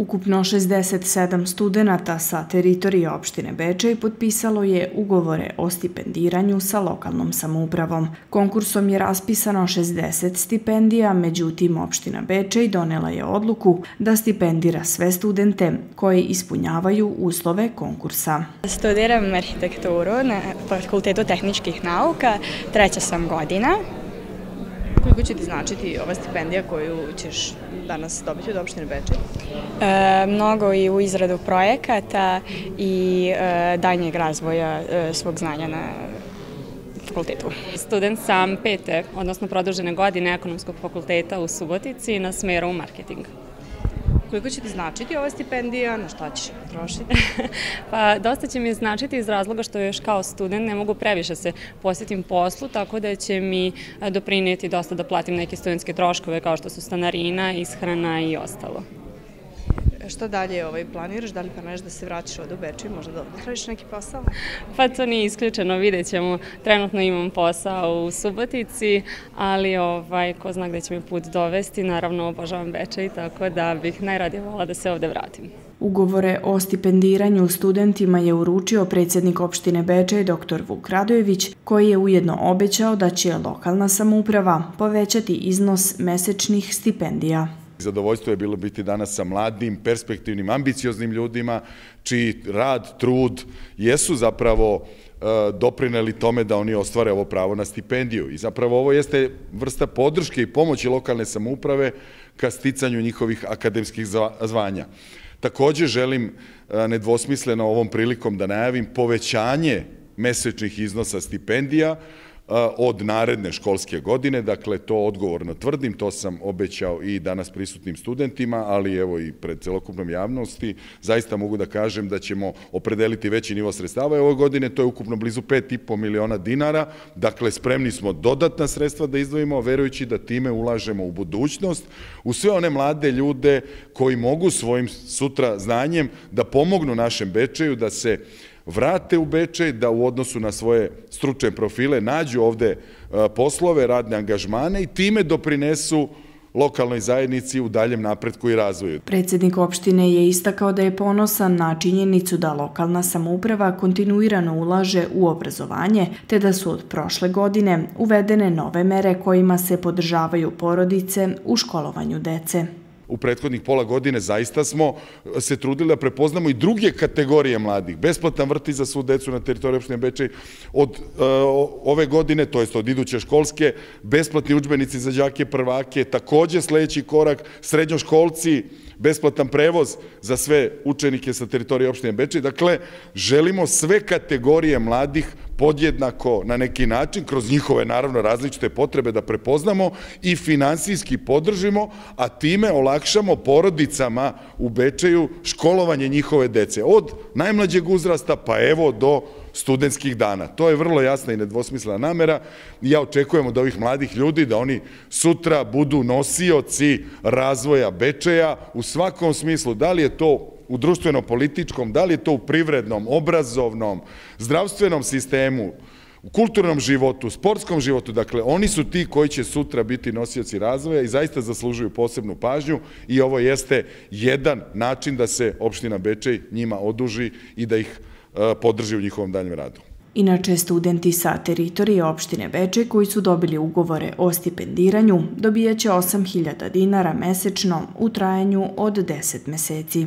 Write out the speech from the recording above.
Ukupno 67 studenta sa teritorije opštine Bečej potpisalo je ugovore o stipendiranju sa lokalnom samoupravom. Konkursom je raspisano 60 stipendija, međutim opština Bečej donela je odluku da stipendira sve studente koji ispunjavaju uslove konkursa. Studiram arhitekturu na Fakultetu tehničkih nauka, treća sam godina. Koliko će ti značiti ova stipendija koju ćeš danas dobiti od opštine Bečej? E, mnogo i u izradu projekata i e, danjeg razvoja e, svog znanja na fakultetu. Student sam pete, odnosno produžene godine ekonomskog fakulteta u Subotici na smeru marketing. Koliko će ti značiti ova stipendija, na šta ćeš trošiti? pa dosta će mi značiti iz razloga što još kao student ne mogu previše se posjetim poslu, tako da će mi doprinijeti dosta da platim neke studentske troškove kao što su stanarina, ishrana i ostalo. Šta dalje ovaj, planiraš? Da li planiraš da se vraćaš ovde u Bečej, možda da radiš neki posao? Pa to nije isključeno, vidjet ćemo. Trenutno imam posao u Subotici, ali ovaj, ko zna gde će mi put dovesti, naravno obožavam Bečej, tako da bih najradije volila da se ovde vratim. Ugovore o stipendiranju studentima je uručio predsjednik opštine Bečej dr. Vuk Radojević, koji je ujedno obećao da će lokalna samouprava povećati iznos mesečnih stipendija. Zadovoljstvo je bilo biti danas sa mladim, perspektivnim, ambicioznim ljudima, čiji rad, trud jesu zapravo e, doprineli tome da oni ostvare ovo pravo na stipendiju. I zapravo ovo jeste vrsta podrške i pomoći lokalne samouprave ka sticanju njihovih akademskih zvanja. Takođe želim e, nedvosmisleno ovom prilikom da najavim povećanje mesečnih iznosa stipendija, od naredne školske godine, dakle to odgovorno tvrdim, to sam obećao i danas prisutnim studentima, ali evo i pred celokupnom javnosti, zaista mogu da kažem da ćemo opredeliti veći nivo sredstava ove godine, to je ukupno blizu 5,5 miliona dinara, dakle spremni smo dodatna sredstva da izdvojimo, verujući da time ulažemo u budućnost, u sve one mlade ljude koji mogu svojim sutra znanjem da pomognu našem Bečeju, da se vrate u Bečej, da u odnosu na svoje stručne profile nađu ovde e, poslove, radne angažmane i time doprinesu lokalnoj zajednici u daljem napretku i razvoju. Predsednik opštine je istakao da je ponosan na činjenicu da lokalna samouprava kontinuirano ulaže u obrazovanje, te da su od prošle godine uvedene nove mere kojima se podržavaju porodice u školovanju dece u prethodnih pola godine zaista smo se trudili da prepoznamo i druge kategorije mladih. Besplatan vrti za svu decu na teritoriji opštine Bečej od e, ove godine, to jest od iduće školske, besplatni učbenici za đake prvake, takođe sledeći korak, srednjoškolci, besplatan prevoz za sve učenike sa teritorije opštine Bečej. Dakle, želimo sve kategorije mladih podjednako na neki način, kroz njihove naravno različite potrebe da prepoznamo i finansijski podržimo, a time olakšamo porodicama u Bečeju školovanje njihove dece. Od najmlađeg uzrasta pa evo do studentskih dana. To je vrlo jasna i nedvosmislena namera. Ja očekujem od ovih mladih ljudi da oni sutra budu nosioci razvoja Bečeja u svakom smislu. Da li je to u društveno-političkom, da li je to u privrednom, obrazovnom, zdravstvenom sistemu, u kulturnom životu, sportskom životu, dakle, oni su ti koji će sutra biti nosioci razvoja i zaista zaslužuju posebnu pažnju i ovo jeste jedan način da se opština Bečej njima oduži i da ih e, podrži u njihovom daljem radu. Inače, studenti sa teritorije opštine Bečej koji su dobili ugovore o stipendiranju dobijaće 8000 dinara mesečno u trajanju od 10 meseci.